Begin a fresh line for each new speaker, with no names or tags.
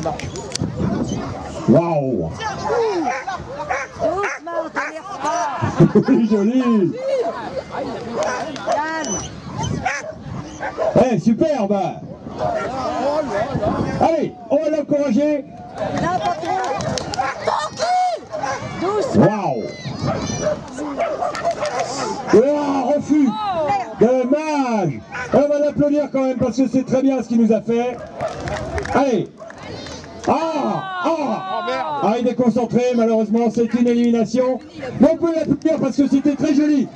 ça marche.
Waouh. Joli. Eh, superbe. Allez, on va l'encourager. Waouh. Ah, refus Dommage On va l'applaudir quand même parce que c'est très bien ce qu'il nous a fait. Allez Ah Ah, il est concentré, malheureusement, c'est une élimination. Mais on peut l'applaudir parce que c'était très joli.